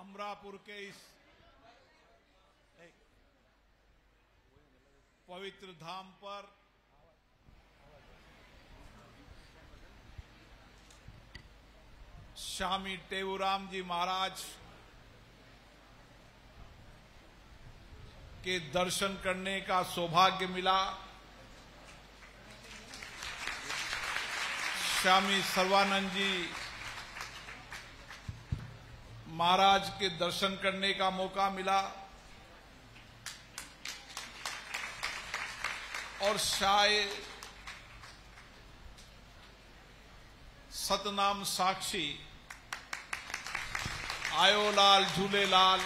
अमरापुर के इस पवित्र धाम पर स्वामी टेऊराम जी महाराज के दर्शन करने का सौभाग्य मिला। स्वामी सर्वानंद जी महाराज के दर्शन करने का मौका मिला। और शायद सतनाम साक्षी, आयोलाल झूलेलाल,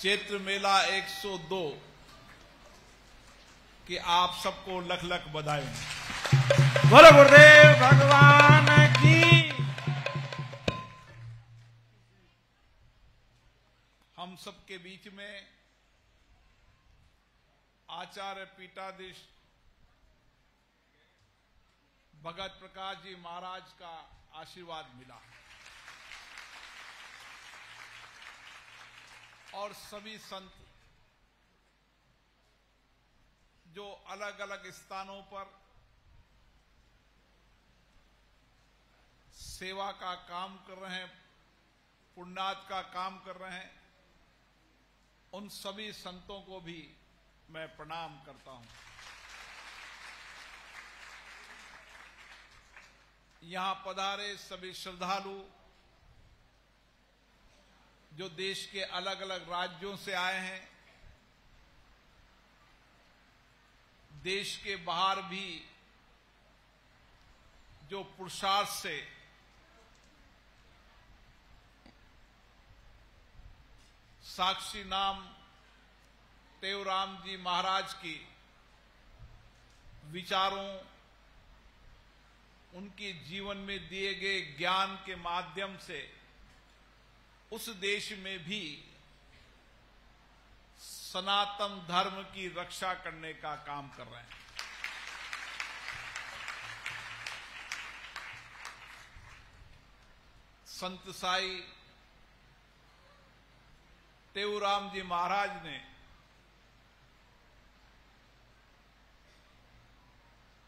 चैत्र मेला 102 कि आप सबको लख लख बधाई। बोलो गुरुदेव, भगवान। हम सबके बीच में आचार्य पीठाधीश भगत प्रकाश जी महाराज का आशीर्वाद मिला और सभी संत जो अलग अलग स्थानों पर सेवा का काम कर रहे हैं पुण्यात का काम कर रहे हैं उन सभी संतों को भी मैं प्रणाम करता हूँ। यहाँ पधारे सभी श्रद्धालु जो देश के अलग अलग राज्यों से आए हैं। देश के बाहर भी जो पुरुषार्थ से साक्षी नाम तेवराम जी महाराज की विचारों, उनके जीवन में दिए गए ज्ञान के माध्यम से उस देश में भी सनातन धर्म की रक्षा करने का काम कर रहे हैं। संत साई तेऊराम जी महाराज ने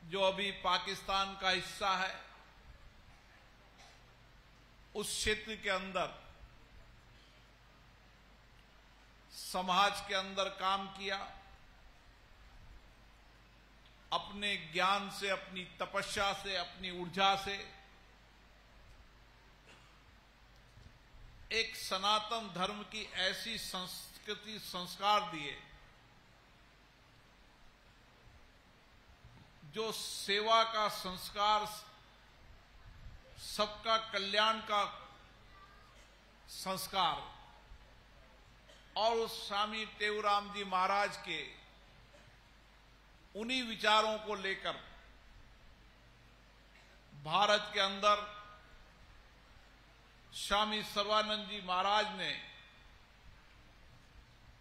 जो अभी पाकिस्तान का हिस्सा है, उस क्षेत्र के अंदर, समाज के अंदर काम किया, अपने ज्ञान से, अपनी तपस्या से, अपनी ऊर्जा से एक सनातन धर्म की ऐसी संस्कृति, संस्कार दिए, जो सेवा का संस्कार, सबका कल्याण का संस्कार, और उस स्वामी टेऊराम जी महाराज के उन्हीं विचारों को लेकर, भारत के अंदर स्वामी सर्वानंद जी महाराज ने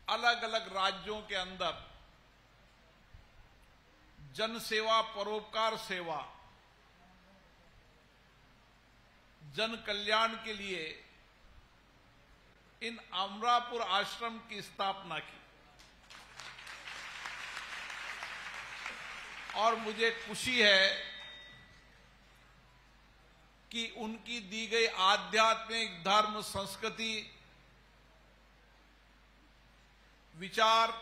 अलग अलग राज्यों के अंदर जन सेवा परोपकार सेवा जन कल्याण के लिए इन अमरापुर आश्रम की स्थापना की। और मुझे खुशी है कि उनकी दी गई आध्यात्मिक, धर्म, संस्कृति, विचार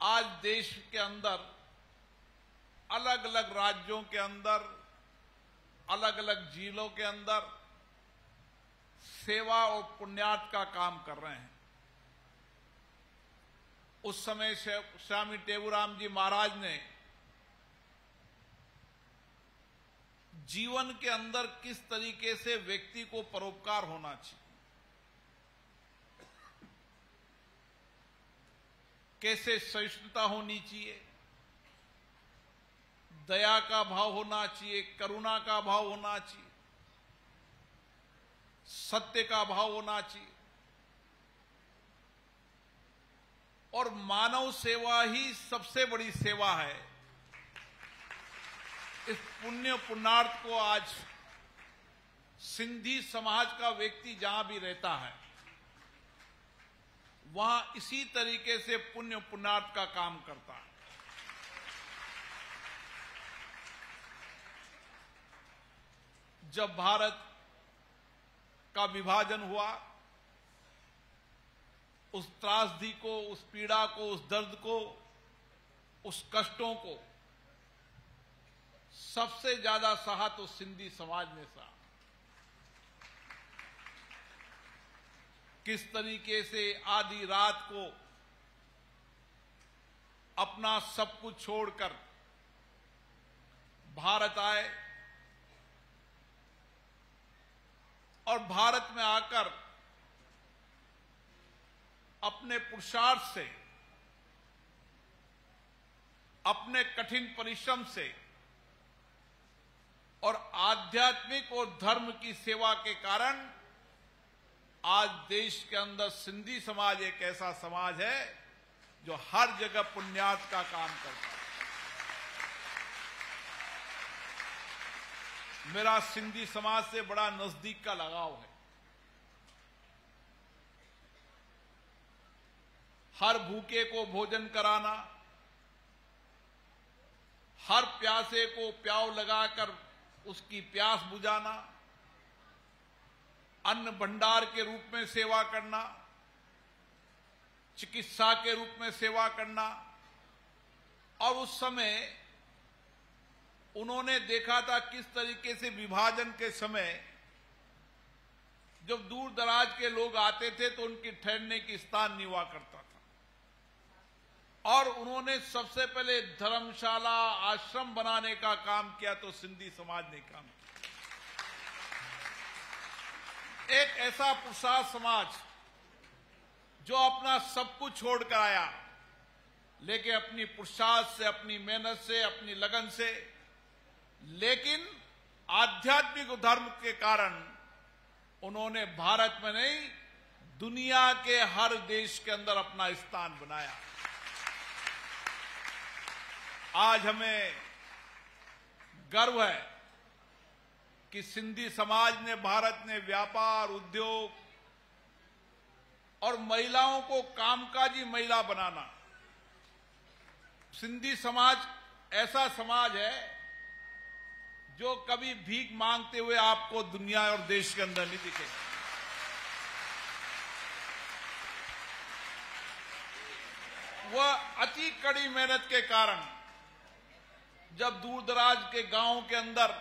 आज देश के अंदर अलग अलग राज्यों के अंदर अलग अलग जिलों के अंदर सेवा और पुण्यात का काम कर रहे हैं। उस समय स्वामी टेबूराम जी महाराज ने जीवन के अंदर किस तरीके से व्यक्ति को परोपकार होना चाहिए? कैसे सहिष्णुता होनी चाहिए? दया का भाव होना चाहिए, करुणा का भाव होना चाहिए, सत्य का भाव होना चाहिए। और मानव सेवा ही सबसे बड़ी सेवा है। पुण्य पुण्यार्थ को आज सिंधी समाज का व्यक्ति जहाँ भी रहता है, वहाँ इसी तरीके से पुण्य पुण्यार्थ का काम करता है। जब भारत का विभाजन हुआ, उस त्रासदी को, उस पीड़ा को, उस दर्द को, उस कष्टों को सबसे ज़्यादा सहा तो सिंधी समाज ने सहा। किस तरीके से आधी रात को अपना सब कुछ छोड़कर भारत आए और भारत में आकर अपने पुरुषार्थ से, अपने कठिन परिश्रम से और आध्यात्मिक और धर्म की सेवा के कारण आज देश के अंदर सिंधी समाज एक ऐसा समाज है जो हर जगह पुण्यात का काम करता है। मेरा सिंधी समाज से बड़ा नज़दीक का लगाव है। हर भूखे को भोजन कराना, हर प्यासे को प्याव लगाकर उसकी प्यास बुझाना, अन्न भंडार के रूप में सेवा करना, चिकित्सा के रूप में सेवा करना। और उस समय उन्होंने देखा था किस तरीके से विभाजन के समय जब दूर दराज के लोग आते थे तो उनकी ठहरने की स्थान हुआ करता और उन्होंने सबसे पहले धर्मशाला आश्रम बनाने का काम किया तो सिंधी समाज ने काम किया। एक ऐसा पुरुषार्थ समाज जो अपना सब कुछ छोड़कर आया, लेकिन अपनी पुरुषार्थ से, अपनी मेहनत से, अपनी लगन से, लेकिन आध्यात्मिक धर्म के कारण उन्होंने भारत में नहीं, दुनिया के हर देश के अंदर अपना स्थान बनाया। आज हमें गर्व है कि सिंधी समाज ने, भारत ने व्यापार, उद्योग और महिलाओं को कामकाजी महिला बनाना। सिंधी समाज ऐसा समाज है जो कभी भीख मांगते हुए आपको दुनिया और देश के अंदर नहीं दिखेगा वह अति कड़ी मेहनत के कारण जब दूर दराज के गाँवों के अंदर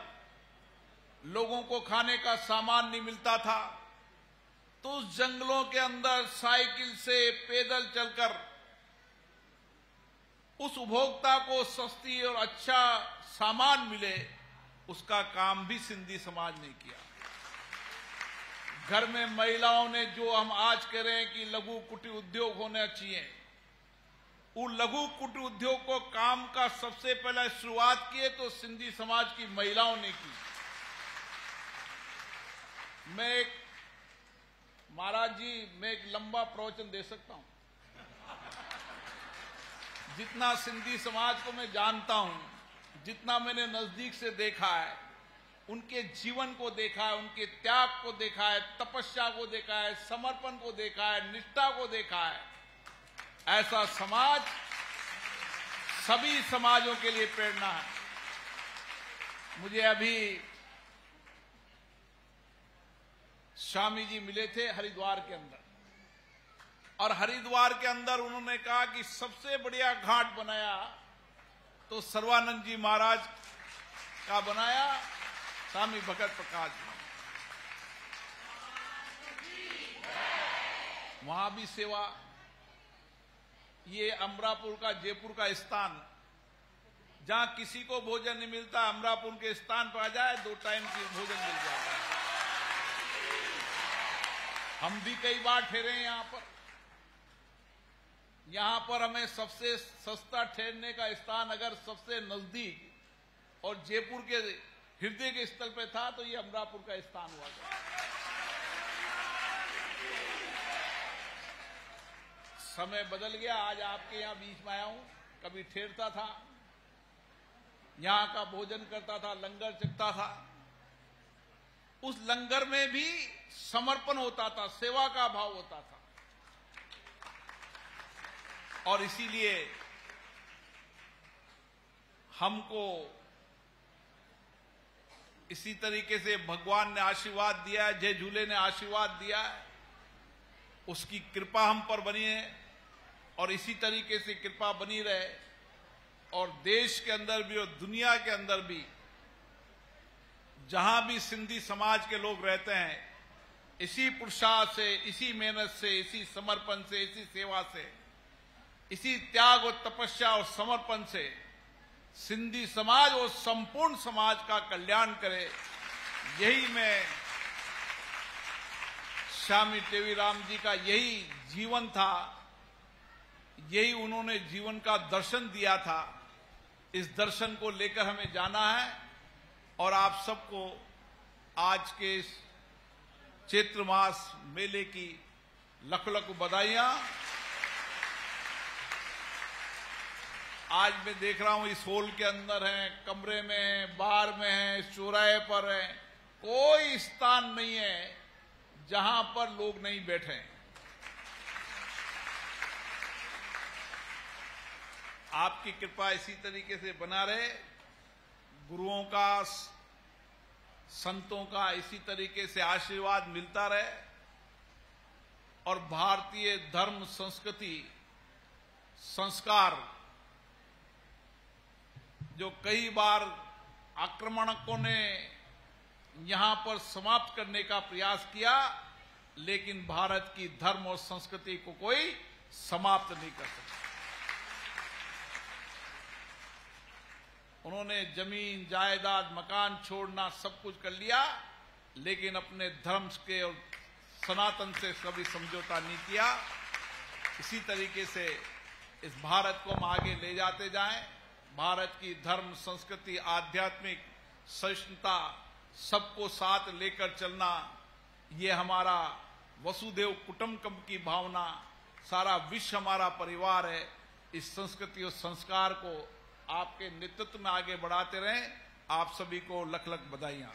लोगों को खाने का सामान नहीं मिलता था तो उस जंगलों के अंदर साइकिल से पैदल चलकर उस उपभोक्ता को सस्ती और अच्छा सामान मिले, उसका काम भी सिंधी समाज ने किया। घर में महिलाओं ने जो हम आज कह रहे हैं कि लघु कुटीर उद्योग होने चाहिए लघु कुटीर उद्योग को काम का सबसे पहले शुरुआत किए तो सिंधी समाज की महिलाओं ने की। मैं एक, महाराज जी, मैं एक लंबा प्रवचन दे सकता हूँ। जितना सिंधी समाज को मैं जानता हूँ, जितना मैंने नज़दीक से देखा है, उनके जीवन को देखा है, उनके त्याग को देखा है, तपस्या को देखा है, समर्पण को देखा है, निष्ठा को देखा है ऐसा समाज सभी समाजों के लिए प्रेरणा है। मुझे अभी स्वामी जी मिले थे हरिद्वार के अंदर। और हरिद्वार के अंदर उन्होंने कहा कि सबसे बढ़िया घाट बनाया तो सर्वानंद जी महाराज का बनाया, स्वामी भगत प्रकाश जी। वहाँ भी सेवा ये अमरापुर का जयपुर का स्थान। जहाँ किसी को भोजन नहीं मिलता, अमरापुर के स्थान पर आ जाए, दो टाइम की भोजन मिल जाता है। हम भी कई बार ठहरे हैं यहाँ पर। यहाँ पर हमें सबसे सस्ता ठहरने का स्थान अगर सबसे नज़दीक और जयपुर के हृदय के स्थल पर था तो ये अमरापुर का स्थान हुआ था। समय बदल गया, आज आपके यहाँ बीच में आया हूँ। कभी ठेरता था, यहाँ का भोजन करता था, लंगर चखता था। उस लंगर में भी समर्पण होता था, सेवा का भाव होता था। और इसीलिए हमको इसी तरीके से भगवान ने आशीर्वाद दिया है, जय झूले ने आशीर्वाद दिया है। उसकी कृपा हम पर बनी है। और इसी तरीके से कृपा बनी रहे और देश के अंदर भी और दुनिया के अंदर भी, जहाँ भी सिंधी समाज के लोग रहते हैं, इसी पुरुषार्थ से, इसी मेहनत से, इसी समर्पण से, इसी सेवा से, इसी त्याग और तपस्या और समर्पण से सिंधी समाज और संपूर्ण समाज का कल्याण करे। यही मैं श्यामी टेवीराम जी का यही जीवन था। यही उन्होंने जीवन का दर्शन दिया था। इस दर्शन को लेकर हमें जाना है और आप सबको आज के इस चैत्र मास मेले की लख लख बधाइयाँ। आज मैं देख रहा हूँ इस हॉल के अंदर है, कमरे में है, बाहर में है चौराहे पर है। कोई स्थान नहीं है जहाँ पर लोग नहीं बैठे आपकी कृपा इसी तरीके से बना रहे। गुरुओं का, संतों का इसी तरीके से आशीर्वाद मिलता रहे। और भारतीय धर्म, संस्कृति, संस्कार जो कई बार आक्रमणकों ने यहाँ पर समाप्त करने का प्रयास किया, लेकिन भारत की धर्म और संस्कृति को कोई समाप्त नहीं कर सकता। उन्होंने ज़मीन, जायदाद, मकान छोड़ना सब कुछ कर लिया, लेकिन अपने धर्म के और सनातन से कभी समझौता नहीं किया। इसी तरीके से इस भारत को हम आगे ले जाते जाएँ। भारत की धर्म, संस्कृति, आध्यात्मिक सहिष्णुता सबको साथ लेकर चलना, ये हमारा वसुदेव कुटुंबकम की भावना, सारा विश्व हमारा परिवार है। इस संस्कृति और संस्कार को आपके नेतृत्व में आगे बढ़ाते रहें। आप सभी को लख लख बधाइयाँ।